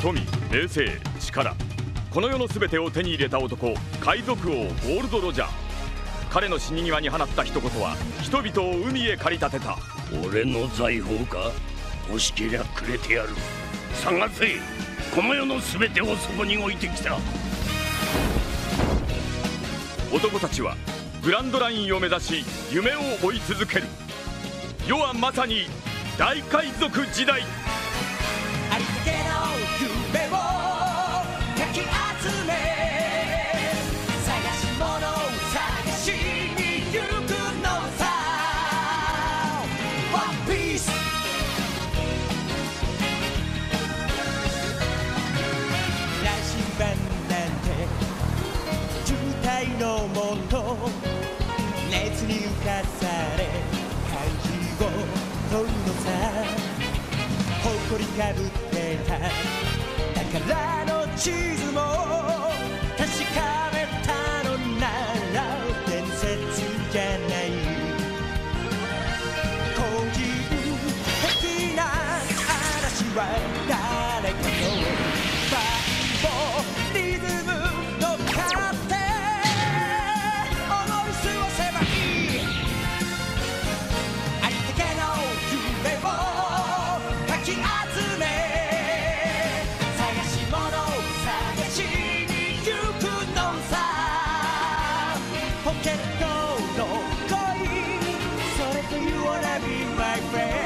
富名声力。この世の全てを手に入れた男海賊王ゴールド・ロジャー。彼の死に際に放った一言は人々を海へ駆り立てた。俺の財宝か？欲しけりゃくれてやる。探せ！この世の全てをそこに置いてきた。男たちはグランドラインを目指し夢を追い続ける。世はまさに大海賊時代のもと熱に浮かされ漢字を取るのさ誇りかぶってた宝の地図も pocket gold, no coin. So if you wanna be my friend.